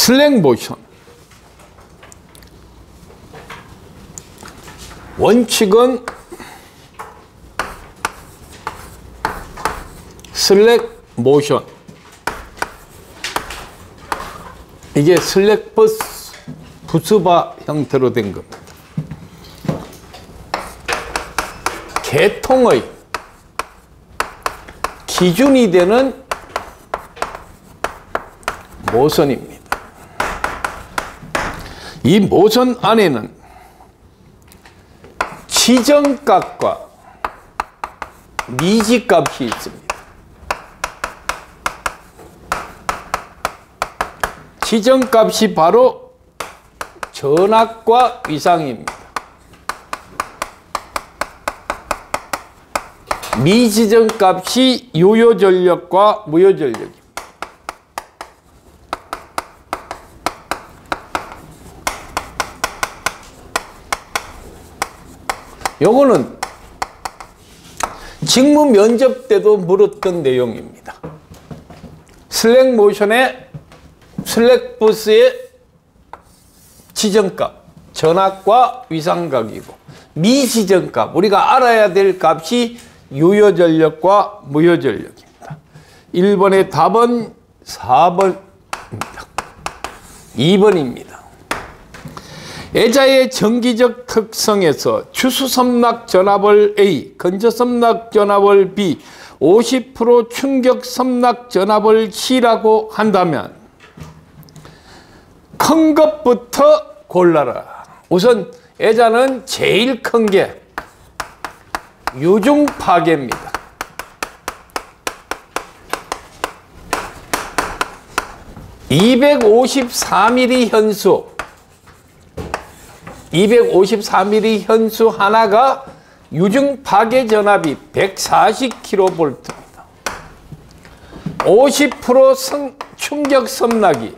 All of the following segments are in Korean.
슬랙 모션. 원칙은 슬랙 모션. 이게 슬랙 버스 부스바 형태로 된 겁니다. 개통의 기준이 되는 모선입니다. 이 모선 안에는 지정값과 미지값이 있습니다. 지정값이 바로 전압과 위상입니다. 미지정값이 요요전력과 무요전력입니다. 요거는 직무 면접 때도 물었던 내용입니다. 슬랙 모션의 슬랙 버스의 지정값, 전압과 위상각이고 미지정값, 우리가 알아야 될 값이 유효전력과 무효전력입니다. 1번의 답은 4번입니다. 2번입니다. 애자의 정기적 특성에서 추수섬락 전압을 A, 건조섬락 전압을 B, 50% 충격 섬락 전압을 C라고 한다면 큰 것부터 골라라. 우선 애자는 제일 큰 게 유중 파괴입니다. (254mm) 현수 254mm 현수 하나가 유중 파괴 전압이 140kV입니다. 50% 성, 충격 섬나기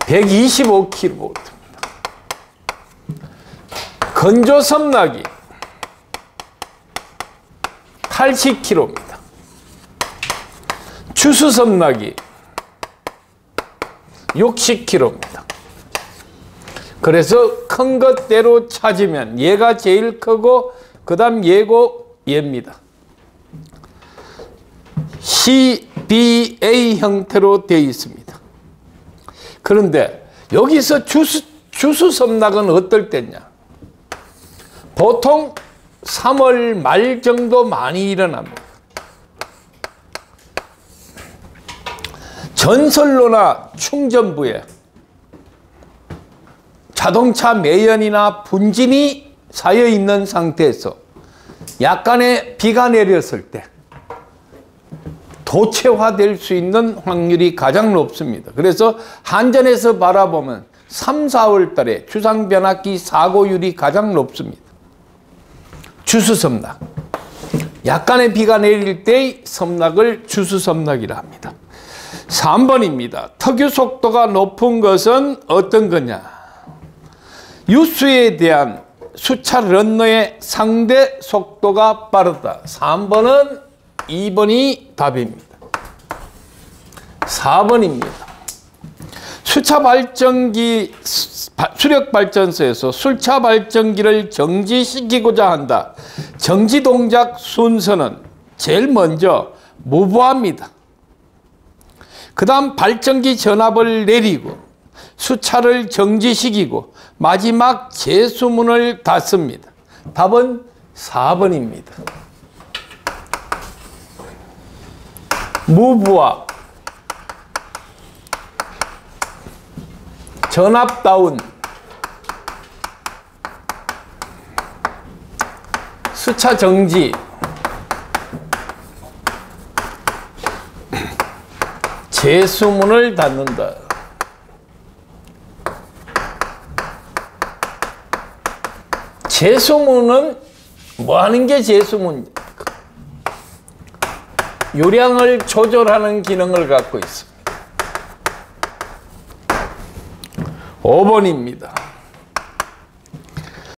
125kV입니다. 건조 섬나기 80kV입니다. 추수 섬나기 60kg입니다. 그래서 큰 것대로 찾으면 얘가 제일 크고 그 다음 얘고 얘입니다. CBA 형태로 되어 있습니다. 그런데 여기서 주수, 주수 섬락은 어떨 때냐? 보통 3월 말 정도 많이 일어납니다. 전선로나 충전부에 자동차 매연이나 분진이 쌓여 있는 상태에서 약간의 비가 내렸을 때 도체화될 수 있는 확률이 가장 높습니다. 그래서 한전에서 바라보면 3, 4월 달에 주상변압기 사고율이 가장 높습니다. 주수섬락. 약간의 비가 내릴 때의 섬락을 주수섬락이라 합니다. 3번입니다. 특유 속도가 높은 것은 어떤 거냐? 유수에 대한 수차 런너의 상대 속도가 빠르다. 3번은 2번이 답입니다. 4번입니다. 수차 발전기 수력 발전소에서 수차 발전기를 정지시키고자 한다. 정지 동작 순서는 제일 먼저 무부합니다. 그 다음 발전기 전압을 내리고 수차를 정지시키고 마지막 재수문을 닫습니다. 답은 4번입니다. 무부하 전압 다운 수차 정지 재수문을 닫는다. 재수문은 뭐 하는 게 재수문? 요량을 조절하는 기능을 갖고 있습니다. 5번입니다.